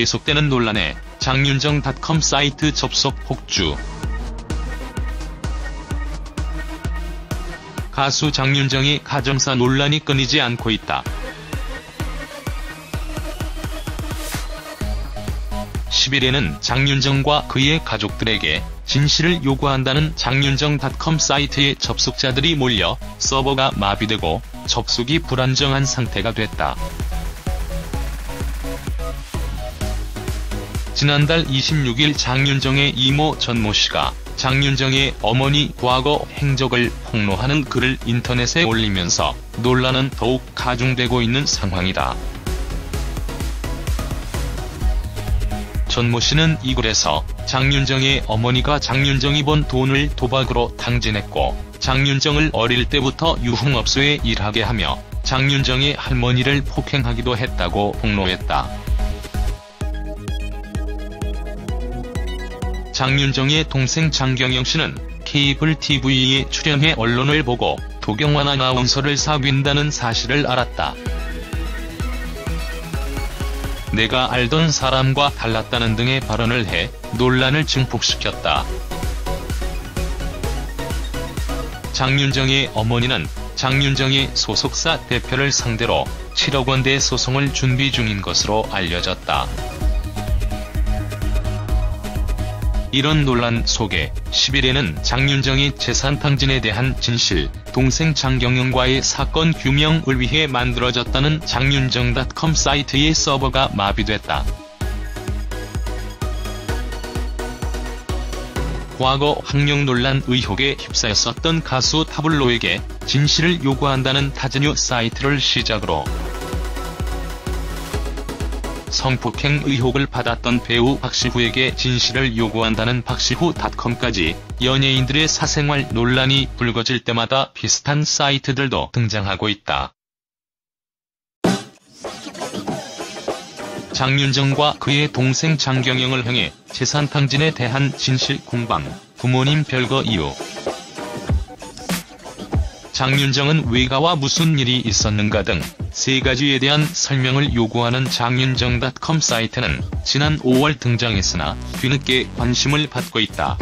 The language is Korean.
계속되는 논란에 장윤정 닷컴 사이트 접속 폭주. 가수 장윤정의 가정사 논란이 끊이지 않고 있다. 10일에는 장윤정과 그의 가족들에게 진실을 요구한다는 장윤정닷컴 사이트의 접속자들이 몰려 서버가 마비되고 접속이 불안정한 상태가 됐다. 지난달 26일 장윤정의 이모 전모 씨가 장윤정의 어머니 과거 행적을 폭로하는 글을 인터넷에 올리면서 논란은 더욱 가중되고 있는 상황이다. 전모 씨는 이 글에서 장윤정의 어머니가 장윤정이 번 돈을 도박으로 탕진했고 장윤정을 어릴 때부터 유흥업소에 일하게 하며 장윤정의 할머니를 폭행하기도 했다고 폭로했다. 장윤정의 동생 장경영 씨는 케이블 TV에 출연해 언론을 보고 도경완 아나운서를 사귄다는 사실을 알았다. 내가 알던 사람과 달랐다는 등의 발언을 해 논란을 증폭시켰다. 장윤정의 어머니는 장윤정의 소속사 대표를 상대로 7억 원대 소송을 준비 중인 것으로 알려졌다. 이런 논란 속에 10일에는 장윤정이 재산 탕진에 대한 진실, 동생 장경영과의 사건 규명을 위해 만들어졌다는 장윤정닷컴 사이트의 서버가 마비됐다. 과거 학력 논란 의혹에 휩싸였었던 가수 타블로에게 진실을 요구한다는 타즈뉴 사이트를 시작으로 성폭행 의혹을 받았던 배우 박시후에게 진실을 요구한다는 박시후닷컴까지 연예인들의 사생활 논란이 불거질 때마다 비슷한 사이트들도 등장하고 있다. 장윤정과 그의 동생 장경영을 향해 재산 탕진에 대한 진실 공방, 부모님 별거 이유 장윤정은 외가와 무슨 일이 있었는가 등 세 가지에 대한 설명을 요구하는 장윤정닷컴 사이트는 지난 5월 등장했으나 뒤늦게 관심을 받고 있다.